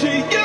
to you.